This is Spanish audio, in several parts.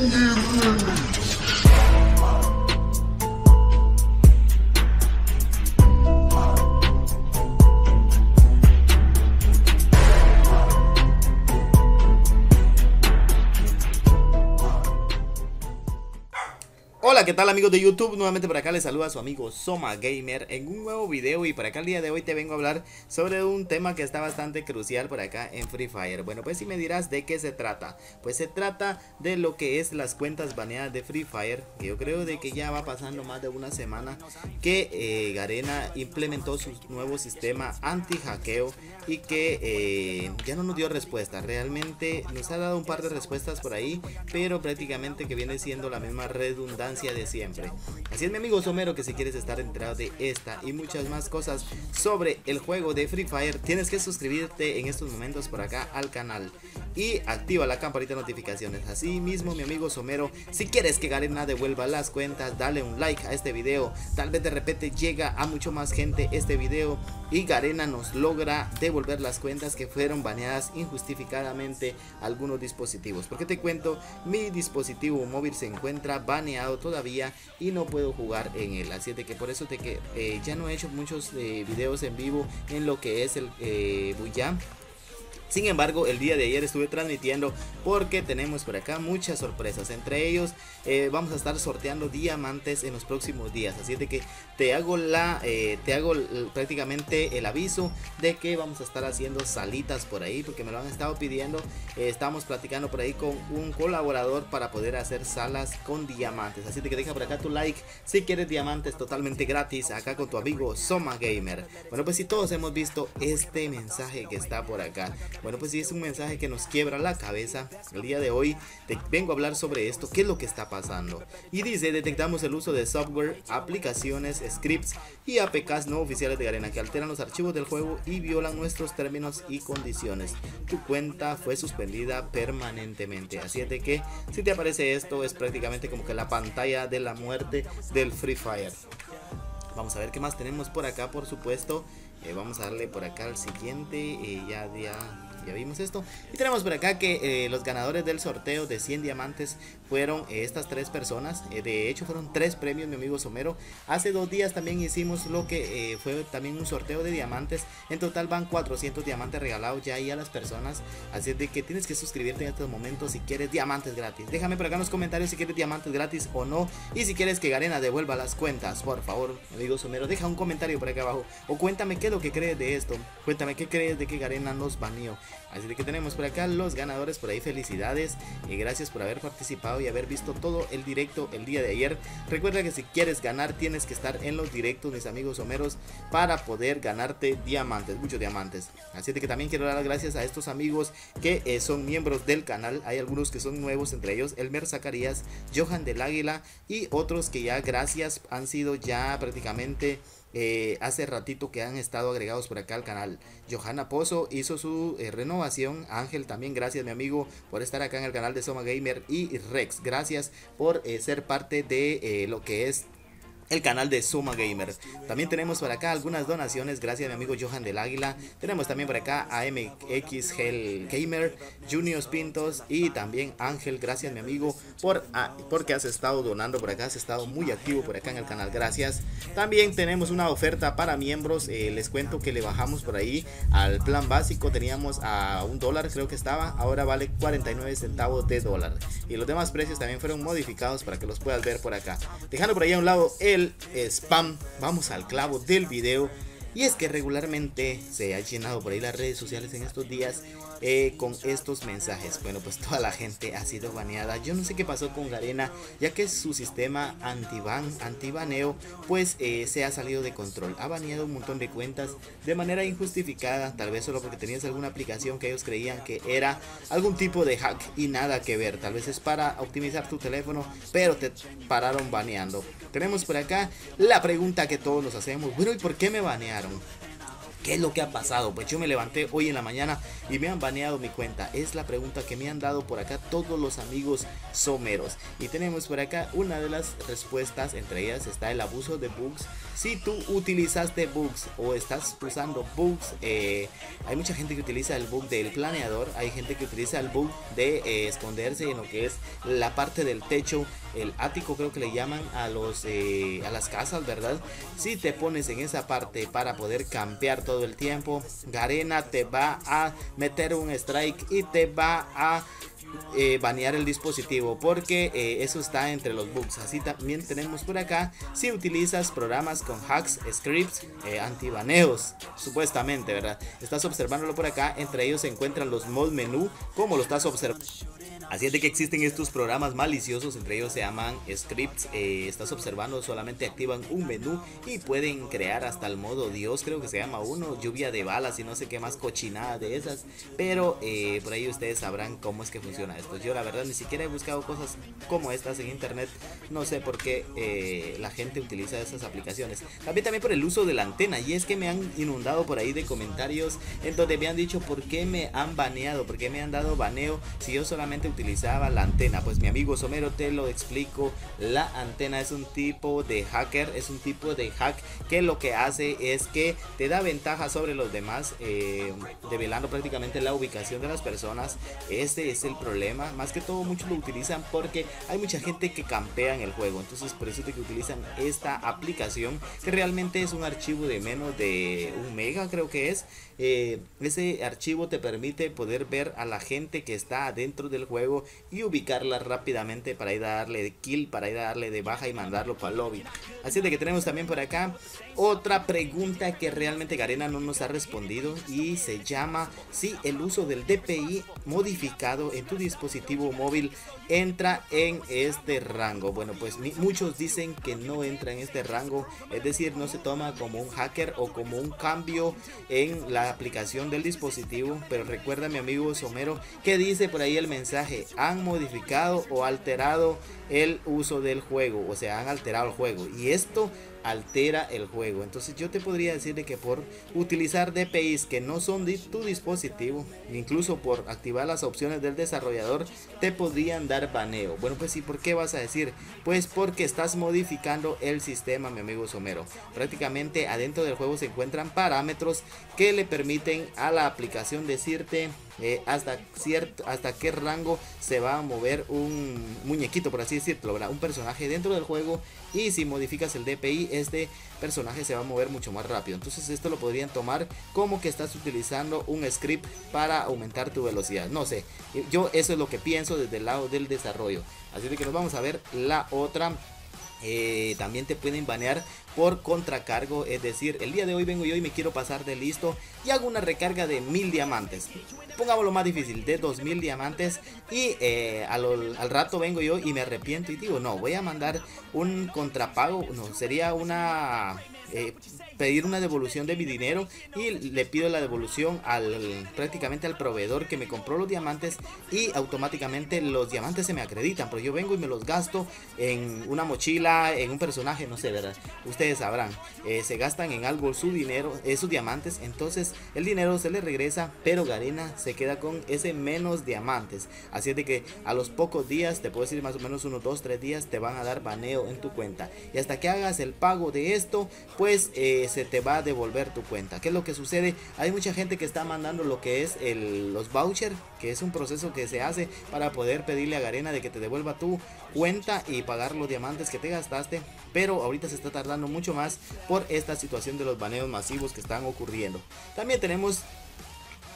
嗯。不能拿 ¿qué tal amigos de YouTube? Nuevamente por acá les saluda su amigo Soma Gamer en un nuevo video y por acá el día de hoy te vengo a hablar sobre un tema que está bastante crucial por acá en Free Fire. Bueno, pues si me dirás de qué se trata, pues se trata de lo que es las cuentas baneadas de Free Fire, yo creo de que ya va pasando más de una semana que eh, Garena implementó su nuevo sistema anti-hackeo y que eh, ya no nos dio respuesta, realmente nos ha dado un par de respuestas por ahí, pero prácticamente que viene siendo la misma redundancia siempre. Así es mi amigo Somero que si quieres estar enterado de esta y muchas más cosas sobre el juego de Free Fire tienes que suscribirte en estos momentos por acá al canal y activa la campanita de notificaciones. Así mismo mi amigo Somero si quieres que Garena devuelva las cuentas dale un like a este video. Tal vez de repente llega a mucho más gente este video y Garena nos logra devolver las cuentas que fueron baneadas injustificadamente algunos dispositivos. Porque te cuento, mi dispositivo móvil se encuentra baneado todavía y no puedo jugar en él. Así de que por eso te que eh, ya no he hecho muchos eh, videos en vivo en lo que es el eh, sin embargo, el día de ayer estuve transmitiendo porque tenemos por acá muchas sorpresas. Entre ellos, eh, vamos a estar sorteando diamantes en los próximos días. Así que te hago la, eh, te hago prácticamente el aviso de que vamos a estar haciendo salitas por ahí porque me lo han estado pidiendo. Eh, estamos platicando por ahí con un colaborador para poder hacer salas con diamantes. Así que deja por acá tu like si quieres diamantes totalmente gratis acá con tu amigo Soma Gamer. Bueno, pues si todos hemos visto este mensaje que está por acá. Bueno, pues sí, es un mensaje que nos quiebra la cabeza. El día de hoy te vengo a hablar sobre esto, qué es lo que está pasando. Y dice, detectamos el uso de software, aplicaciones, scripts y APKs no oficiales de Arena que alteran los archivos del juego y violan nuestros términos y condiciones. Tu cuenta fue suspendida permanentemente. Así es de que si te aparece esto es prácticamente como que la pantalla de la muerte del Free Fire. Vamos a ver qué más tenemos por acá, por supuesto. Eh, vamos a darle por acá al siguiente. Eh, ya, ya ya vimos esto. Y tenemos por acá que eh, los ganadores del sorteo de 100 diamantes fueron eh, estas tres personas. Eh, de hecho, fueron tres premios, mi amigo Somero. Hace dos días también hicimos lo que fue también un sorteo de diamantes. En total van 400 diamantes regalados ya ahí a las personas. Así de que tienes que suscribirte en estos momentos si quieres diamantes gratis. Déjame por acá en los comentarios si quieres diamantes gratis o no. Y si quieres que Garena devuelva las cuentas, por favor, mi amigo Somero, deja un comentario por acá abajo. O cuéntame qué es lo que crees de esto. Cuéntame qué crees de que Garena nos baneó. Así de que tenemos por acá los ganadores por ahí, felicidades y gracias por haber participado y haber visto todo el directo el día de ayer. Recuerda que si quieres ganar tienes que estar en los directos, mis amigos someros, para poder ganarte diamantes, muchos diamantes. Así de que también quiero dar las gracias a estos amigos que eh, son miembros del canal. Hay algunos que son nuevos, entre ellos Elmer Zacarías, Johan del Águila y otros que ya gracias han sido ya prácticamente... Eh, hace ratito que han estado agregados por acá al canal. Johanna Pozo hizo su eh, renovación. Ángel también, gracias mi amigo por estar acá en el canal de Soma Gamer. Y Rex, gracias por eh, ser parte de lo que es el canal de Suma Gamer. También tenemos por acá algunas donaciones, gracias a mi amigo Johan del Águila. Tenemos también por acá a MX Hell Gamer, Junior Pintos y también Ángel, gracias mi amigo por ah, porque has estado donando por acá, has estado muy activo por acá en el canal, gracias. También tenemos una oferta para miembros, eh, les cuento que le bajamos por ahí al plan básico, teníamos a un dólar creo que estaba, ahora vale 49 centavos de dólar. Y los demás precios también fueron modificados para que los puedas ver por acá. Dejando por ahí a un lado el spam. Vamos al clavo del video. Y es que regularmente se ha llenado por ahí las redes sociales en estos días eh, con estos mensajes. Bueno, pues toda la gente ha sido baneada. Yo no sé qué pasó con Garena, ya que su sistema anti-ban, anti-baneo, pues eh, se ha salido de control. Ha baneado un montón de cuentas de manera injustificada, tal vez solo porque tenías alguna aplicación que ellos creían que era algún tipo de hack y nada que ver. Tal vez es para optimizar tu teléfono, pero te pararon baneando. Tenemos por acá la pregunta que todos nos hacemos, bueno, ¿y por qué me banearon? ¿Qué es lo que ha pasado? Pues yo me levanté hoy en la mañana y me han baneado mi cuenta. Es la pregunta que me han dado por acá todos los amigos someros. Y tenemos por acá una de las respuestas, entre ellas está el abuso de bugs. Si tú utilizaste bugs o estás usando bugs, eh, hay mucha gente que utiliza el bug del planeador, hay gente que utiliza el bug de eh, esconderse en lo que es la parte del techo, el ático creo que le llaman a los eh, a las casas, ¿verdad? Si te pones en esa parte para poder campear todo el tiempo, Garena te va a meter un strike y te va a eh, banear el dispositivo porque eh, eso está entre los bugs así también tenemos por acá si utilizas programas con hacks scripts antibaneos supuestamente verdad estás observándolo por acá entre ellos se encuentran los mod menú como lo estás observando Así es de que existen estos programas maliciosos, entre ellos se llaman scripts. Eh, estás observando, solamente activan un menú y pueden crear hasta el modo Dios, creo que se llama uno, lluvia de balas y no sé qué más cochinada de esas. Pero eh, por ahí ustedes sabrán cómo es que funciona esto. Yo la verdad ni siquiera he buscado cosas como estas en internet. No sé por qué eh, la gente utiliza esas aplicaciones. También también por el uso de la antena. Y es que me han inundado por ahí de comentarios en donde me han dicho por qué me han baneado, por qué me han dado baneo si yo solamente utilizaba la antena. Pues mi amigo Somero te lo explico. La antena es un tipo de hacker, es un tipo de hack que lo que hace es que te da ventaja sobre los demás, eh, develando prácticamente la ubicación de las personas. Este es el problema. Más que todo muchos lo utilizan porque hay mucha gente que campea en el juego. Entonces por eso es que utilizan esta aplicación que realmente es un archivo de menos de un mega creo que es. Eh, ese archivo te permite poder ver a la gente que está dentro del juego y ubicarla rápidamente para ir a darle de kill, para ir a darle de baja y mandarlo para el lobby. Así de que tenemos también por acá otra pregunta que realmente Garena no nos ha respondido y se llama si el uso del DPI modificado en tu dispositivo móvil entra en este rango. Bueno, pues muchos dicen que no entra en este rango, es decir, no se toma como un hacker o como un cambio en la aplicación del dispositivo, pero recuerda mi amigo Somero que dice por ahí el mensaje, han modificado o alterado el uso del juego, o sea, han alterado el juego y esto altera el juego. Entonces yo te podría decir de que por utilizar DPIs que no son de tu dispositivo, incluso por activar las opciones del desarrollador, te podrían dar baneo. Bueno, pues sí, ¿por qué vas a decir? Pues porque estás modificando el sistema, mi amigo Somero. Prácticamente adentro del juego se encuentran parámetros que le permiten a la aplicación decirte eh, hasta cierto hasta qué rango se va a mover un muñequito por así decirlo un personaje dentro del juego y si modificas el DPI este personaje se va a mover mucho más rápido. Entonces esto lo podrían tomar como que estás utilizando un script para aumentar tu velocidad. No sé yo eso es lo que pienso desde el lado del desarrollo. Así que nos vamos a ver la otra eh, también te pueden banear por contracargo. Es decir el día de hoy vengo yo y me quiero pasar de listo y hago una recarga de mil diamantes. Pongámoslo más difícil de dos mil diamantes y eh, al, rato vengo yo y me arrepiento y digo no voy a mandar un contrapago no sería una eh, pedir una devolución de mi dinero y le pido la devolución al prácticamente al proveedor que me compró los diamantes y automáticamente los diamantes se me acreditan, pero yo vengo y me los gasto en una mochila, en un personaje, no sé, ¿verdad? Ustedes sabrán, eh, se gastan en algo su dinero, esos diamantes, entonces el dinero se le regresa, pero Garena se queda con ese menos diamantes. Así es de que a los pocos días, te puedo decir más o menos unos 2, 3 días, te van a dar baneo en tu cuenta. Y hasta que hagas el pago de esto, pues eh, se te va a devolver tu cuenta. ¿Qué es lo que sucede? Hay mucha gente que está mandando lo que es el, los vouchers, que es un proceso que se hace para poder pedirle a Garena de que te devuelva tu cuenta y pagar los diamantes que te gastaste. Pero ahorita se está tardando mucho más por esta situación de los baneos masivos que están ocurriendo. También tenemos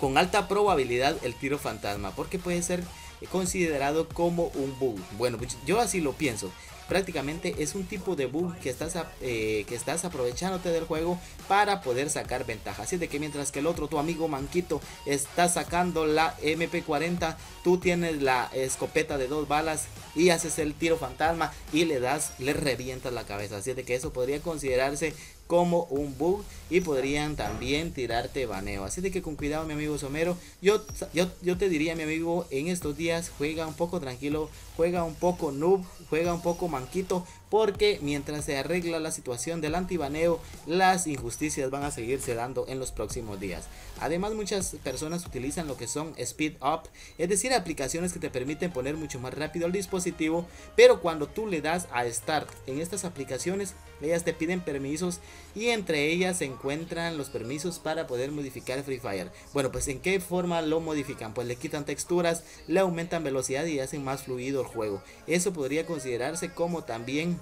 con alta probabilidad el tiro fantasma, porque puede ser considerado como un bug. Bueno, pues yo así lo pienso prácticamente es un tipo de bug que estás, eh, que estás aprovechándote del juego para poder sacar ventaja. Así de que mientras que el otro, tu amigo Manquito, está sacando la MP40, tú tienes la escopeta de dos balas y haces el tiro fantasma y le das, le revientas la cabeza. Así de que eso podría considerarse como un bug y podrían también tirarte baneo. Así de que con cuidado mi amigo Somero. Yo, yo, yo te diría mi amigo en estos días juega un poco tranquilo, juega un poco noob, juega un poco manquito, porque mientras se arregla la situación del antibaneo, las injusticias van a seguirse dando en los próximos días. Además, muchas personas utilizan lo que son speed up, es decir, aplicaciones que te permiten poner mucho más rápido el dispositivo, pero cuando tú le das a start en estas aplicaciones, ellas te piden permisos y entre ellas se encuentran los permisos para poder modificar Free Fire. Bueno, pues en qué forma lo modifican? Pues le quitan texturas, le aumentan velocidad y hacen más fluido el juego. Eso podría considerarse como también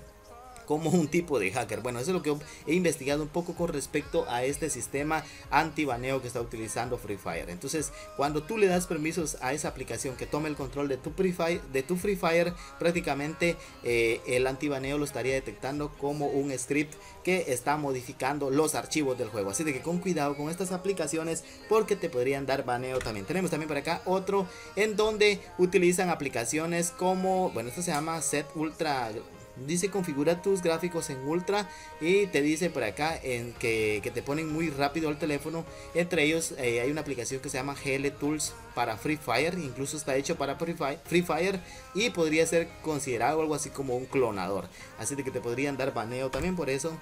como un tipo de hacker. Bueno, eso es lo que he investigado un poco con respecto a este sistema anti-baneo que está utilizando Free Fire. Entonces, cuando tú le das permisos a esa aplicación que tome el control de tu Free Fire, prácticamente eh, el anti-baneo lo estaría detectando como un script que está modificando los archivos del juego. Así que con cuidado con estas aplicaciones porque te podrían dar baneo también. Tenemos también por acá otro en donde utilizan aplicaciones como, bueno, esto se llama Set Ultra dice configura tus gráficos en ultra y te dice por acá en que, te ponen muy rápido el teléfono. Entre ellos eh, hay una aplicación que se llama GL Tools para Free Fire incluso está hecho para Free Fire, Free Fire y podría ser considerado algo así como un clonador. Así de que te podrían dar baneo también por eso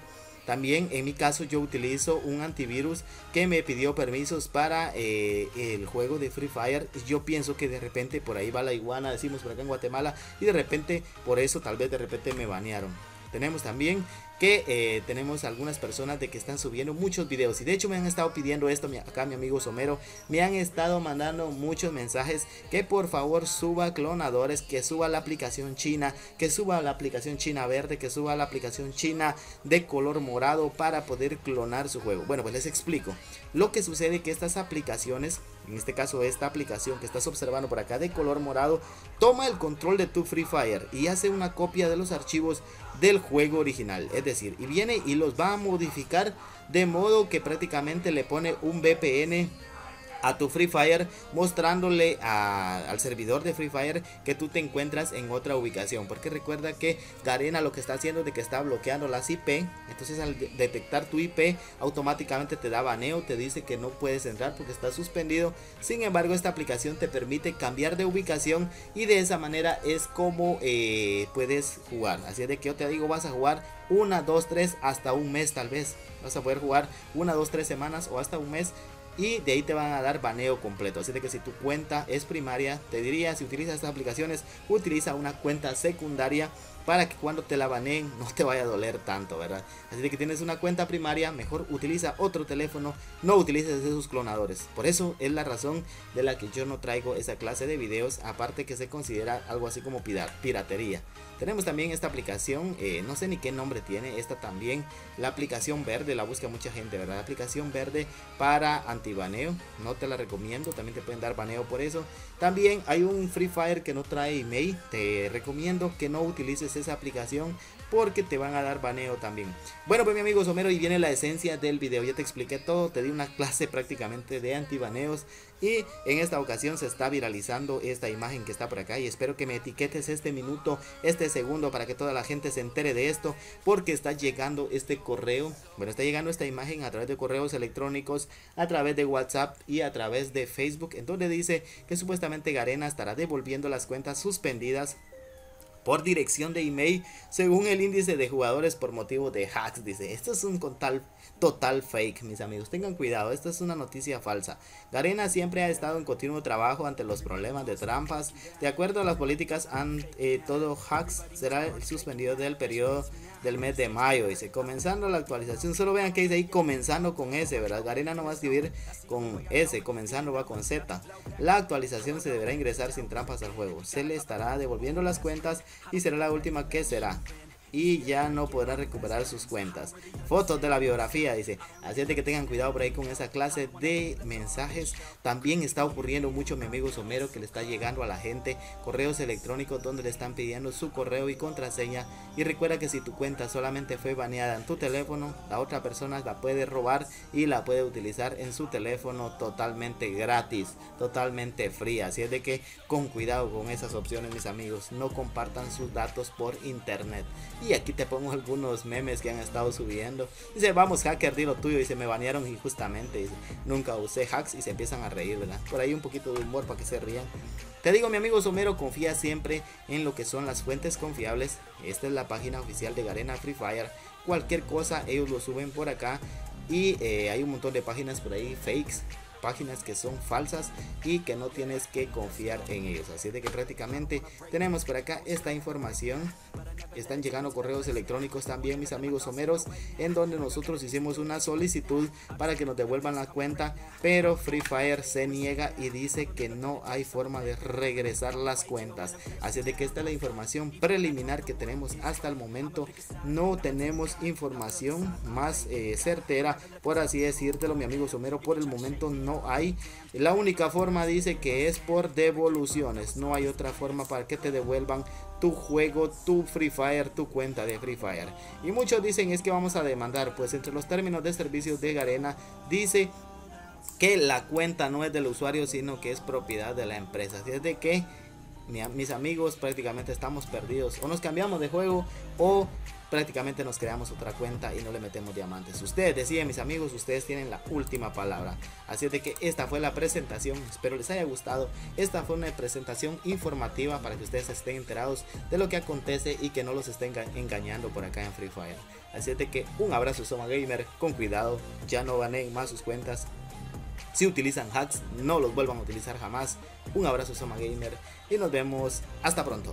también en mi caso yo utilizo un antivirus que me pidió permisos para eh, el juego de Free Fire. Yo pienso que de repente por ahí va la iguana, decimos por acá en Guatemala, y de repente por eso tal vez de repente me banearon. Tenemos también que eh, tenemos algunas personas de que están subiendo muchos videos. Y de hecho me han estado pidiendo esto acá mi amigo Somero. Me han estado mandando muchos mensajes que por favor suba clonadores que suba la aplicación china que suba la aplicación china verde que suba la aplicación china de color morado para poder clonar su juego. Bueno pues les explico. Lo que sucede que estas aplicaciones en este caso esta aplicación que estás observando por acá de color morado toma el control de tu Free Fire y hace una copia de los archivos del juego original. Es decir y viene y los va a modificar de modo que prácticamente le pone un VPN a tu Free Fire mostrándole al servidor de Free Fire que tú te encuentras en otra ubicación. Porque recuerda que Garena lo que está haciendo es de que está bloqueando las IP entonces al detectar tu IP automáticamente te da baneo te dice que no puedes entrar porque está suspendido. Sin embargo esta aplicación te permite cambiar de ubicación y de esa manera es como eh, puedes jugar. Así de que yo te digo vas a jugar una, dos, tres, hasta un mes tal vez. Vas a poder jugar una, dos, tres semanas o hasta un mes y de ahí te van a dar baneo completo. Así de que si tu cuenta es primaria, te diría, si utilizas estas aplicaciones, utiliza una cuenta secundaria para que cuando te la baneen no te vaya a doler tanto, ¿verdad? Así que tienes una cuenta primaria, mejor utiliza otro teléfono, no utilices esos clonadores. Por eso es la razón de la que yo no traigo esa clase de videos, aparte que se considera algo así como piratería. Tenemos también esta aplicación, eh, no sé ni qué nombre tiene, esta también, la aplicación verde, la busca mucha gente, ¿verdad? La aplicación verde para antibaneo, no te la recomiendo, también te pueden dar baneo por eso. También hay un Free Fire que no trae email, te recomiendo que no utilices esa aplicación porque te van a dar baneo también. Bueno, pues mi amigo Somero, y viene la esencia del video. Ya te expliqué todo, te di una clase prácticamente de antibaneos. Y en esta ocasión se está viralizando esta imagen que está por acá. Y espero que me etiquetes este minuto, este segundo, para que toda la gente se entere de esto. Porque está llegando este correo. Bueno, está llegando esta imagen a través de correos electrónicos, a través de WhatsApp y a través de Facebook. En donde dice que supuestamente Garena estará devolviendo las cuentas suspendidas por dirección de email según el índice de jugadores por motivo de hacks. Dice, esto es un total, total fake, mis amigos. Tengan cuidado, esto es una noticia falsa. Garena siempre ha estado en continuo trabajo ante los problemas de trampas. De acuerdo a las políticas, han, eh, todo hacks será suspendido del periodo del mes de mayo. Dice, comenzando la actualización. Solo vean que dice ahí comenzando con S, ¿verdad? Garena no va a escribir con S, comenzando va con Z. La actualización se deberá ingresar sin trampas al juego. Se le estará devolviendo las cuentas y será la última que será y ya no podrá recuperar sus cuentas. Fotos de la biografía, dice. Así de que tengan cuidado por ahí con esa clase de mensajes. También está ocurriendo mucho, mi amigo Somero, que le está llegando a la gente correos electrónicos donde le están pidiendo su correo y contraseña. Y recuerda que si tu cuenta solamente fue baneada en tu teléfono, la otra persona la puede robar y la puede utilizar en su teléfono totalmente gratis, totalmente fría. Así es de que con cuidado con esas opciones, mis amigos. No compartan sus datos por internet. Y aquí te pongo algunos memes que han estado subiendo. Dice, vamos hacker, di lo tuyo. Dice, me banearon injustamente. Dice, nunca usé hacks y se empiezan a reír, ¿verdad? Por ahí un poquito de humor para que se rían. Te digo mi amigo Somero, confía siempre en lo que son las fuentes confiables. Esta es la página oficial de Garena Free Fire. Cualquier cosa ellos lo suben por acá. Y eh, hay un montón de páginas por ahí, fakes, páginas que son falsas y que no tienes que confiar en ellos. Así de que prácticamente tenemos por acá esta información. Están llegando correos electrónicos también, mis amigos someros, en donde nosotros hicimos una solicitud para que nos devuelvan la cuenta, pero Free Fire se niega y dice que no hay forma de regresar las cuentas. Así de que esta es la información preliminar que tenemos hasta el momento. No tenemos información más eh, certera, por así decírtelo, mi amigo Somero. Por el momento no hay. La única forma dice que es por devoluciones. No hay otra forma para que te devuelvan tu juego, tu Free Fire, tu cuenta de Free Fire. Y muchos dicen es que vamos a demandar. Pues entre los términos de servicios de Garena dice que la cuenta no es del usuario, sino que es propiedad de la empresa. Así es de que mis amigos prácticamente estamos perdidos. O nos cambiamos de juego o prácticamente nos creamos otra cuenta y no le metemos diamantes. Ustedes deciden, mis amigos, ustedes tienen la última palabra. Así de que esta fue la presentación. Espero les haya gustado. Esta fue una presentación informativa para que ustedes estén enterados de lo que acontece y que no los estén engañando por acá en Free Fire. Así de que un abrazo, Soma Gamer. Con cuidado, ya no ganen más sus cuentas. Si utilizan hacks, no los vuelvan a utilizar jamás. Un abrazo, Soma Gamer. Y nos vemos hasta pronto.